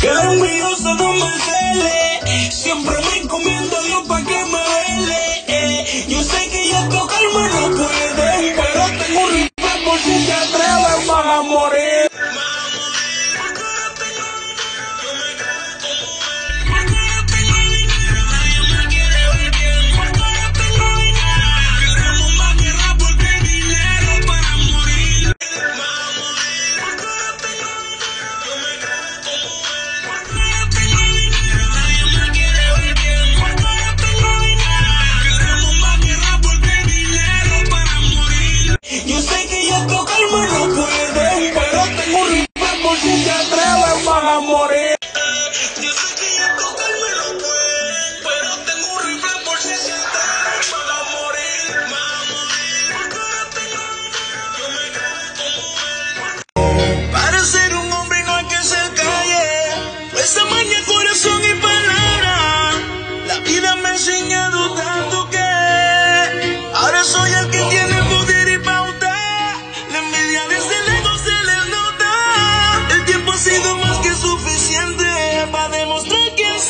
Que el envidioso no me cele. Siempre me encomiendo a Dios para que me vele. Eh. Yo sé que ya tocarme no puede, pero tengo un rifle por si te atreves, vas. Yo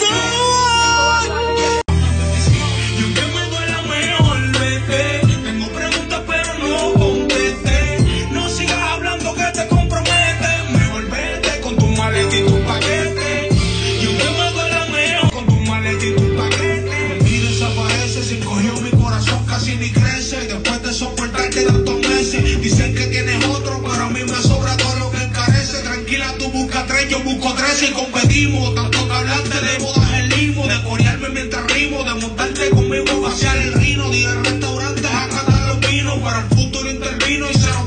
que me duela, me olvete. Tengo preguntas, pero no conteste. No sigas hablando que te comprometes. Me olvete con tu malet y tu paquete. Yo que me duela, mejor. Con tu malet y tu paquete. Mi desaparece, sin cogido mi corazón, casi ni crece. Y después de soportarte, da meses. Dicen que tienes otro, pero a mí me sobra todo lo que carece. Tranquila, tú buscas tres, yo busco tres y competimos.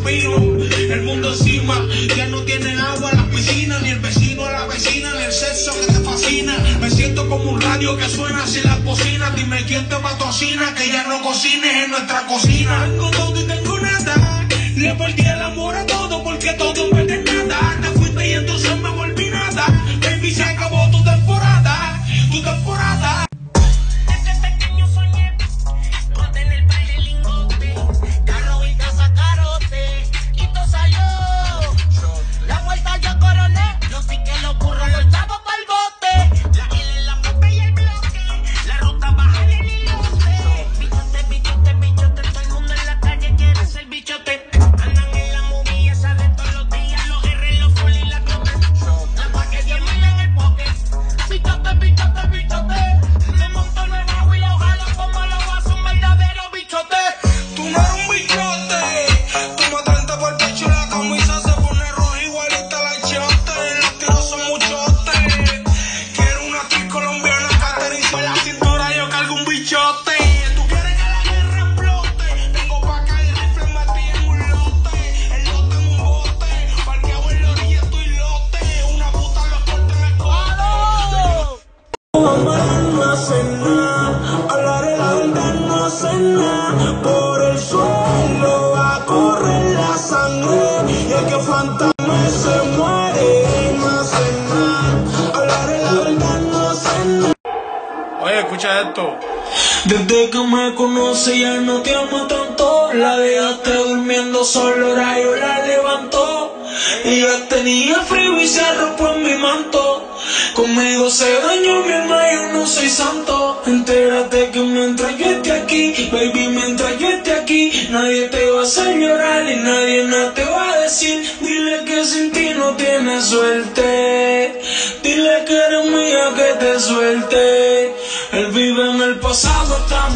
El mundo encima ya no tiene agua en las piscinas, ni el vecino a la vecina, ni el sexo que te fascina. Me siento como un radio que suena sin las bocinas. Dime quién te patrocina, que ya no cocines en nuestra cocina. Tengo todo y tengo nada. Le perdí el amor a todo porque todo me nada. Te fuiste y entonces me volví nada. Baby, se acabó tu temporada. Tu temporada. Desde que me conoce ya no te amo tanto. La dejaste durmiendo solo, ahora yo la levantó. Ella tenía frío y se arropó en mi manto. Conmigo se dañó mi alma, yo no soy santo. Entérate que mientras yo esté aquí, baby, mientras yo esté aquí, nadie te va a hacer llorar y nadie nada te va a decir. Dile que sin ti no tienes suerte. Dile que eres mía que te suelte. Él vive en el pasado, estamos